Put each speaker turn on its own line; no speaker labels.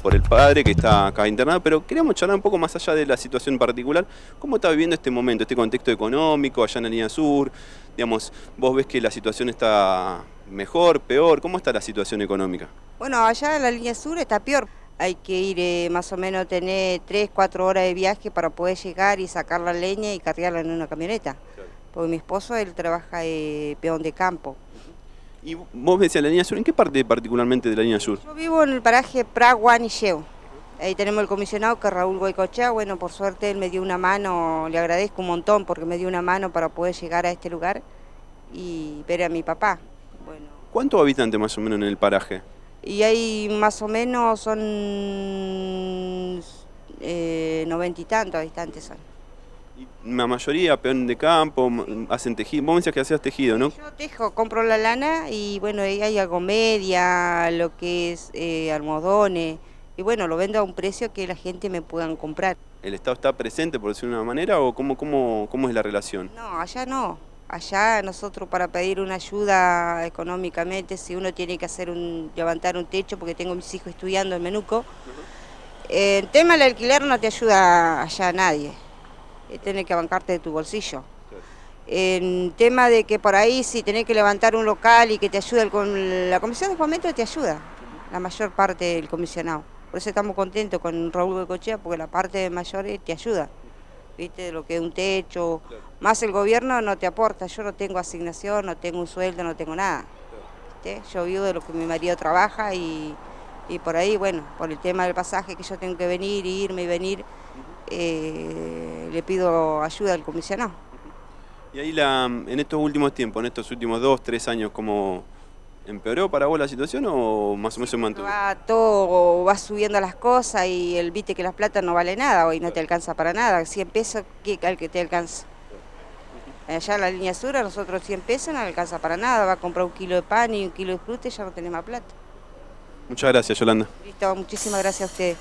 por el padre que está acá internado, pero queríamos charlar un poco más allá de la situación particular. ¿Cómo está viviendo este momento, este contexto económico allá en la línea sur? Digamos, vos ves que la situación está mejor, peor, ¿cómo está la situación económica?
Bueno, allá en la línea sur está peor. Hay que ir eh, más o menos, tener 3, 4 horas de viaje para poder llegar y sacar la leña y cargarla en una camioneta. Porque mi esposo, él trabaja eh, peón de campo.
Y vos me decías la línea sur, ¿en qué parte particularmente de la línea sur?
Yo vivo en el paraje Praguan y Yeu. Ahí tenemos el comisionado que es Raúl Goicochea. Bueno, por suerte él me dio una mano, le agradezco un montón porque me dio una mano para poder llegar a este lugar y ver a mi papá. Bueno.
¿Cuántos habitantes más o menos en el paraje?
Y hay más o menos son eh, noventa y tantos habitantes son.
La mayoría peón de campo, hacen tejido. Vos me decías que hacías tejido, ¿no?
Yo tejo, compro la lana y bueno, hay algo media, lo que es eh, almohadones. Y bueno, lo vendo a un precio que la gente me puedan comprar.
¿El Estado está presente, por decirlo de una manera, o cómo, cómo, cómo es la relación?
No, allá no. Allá nosotros para pedir una ayuda económicamente, si uno tiene que hacer un, levantar un techo, porque tengo mis hijos estudiando en Menuco, el tema del alquiler no te ayuda allá nadie, eh, tenés que bancarte de tu bolsillo. En tema de que por ahí si tenés que levantar un local y que te ayude con la comisión de fomento te ayuda, la mayor parte del comisionado. Por eso estamos contentos con Raúl de Cochea, porque la parte mayor te ayuda. ¿Viste? Lo que es un techo, más el gobierno no te aporta. Yo no tengo asignación, no tengo un sueldo, no tengo nada. ¿Viste? Yo vivo de lo que mi marido trabaja y, por ahí, bueno, por el tema del pasaje que yo tengo que venir, irme y venir, eh, le pido ayuda al comisionado.
Y ahí la, en estos últimos tiempos, en estos últimos dos, tres años, ¿cómo empeoró para vos la situación o más o menos se mantuvo?
Va todo, va subiendo las cosas y el viste que las plata no vale nada, hoy no te alcanza para nada, 100 pesos, ¿qué al que te alcanza? Allá en la línea sur a nosotros 100 pesos no alcanza para nada, va a comprar un kilo de pan y un kilo de fruta y ya no tenemos más plata.
Muchas gracias, Yolanda.
Listo, muchísimas gracias a ustedes.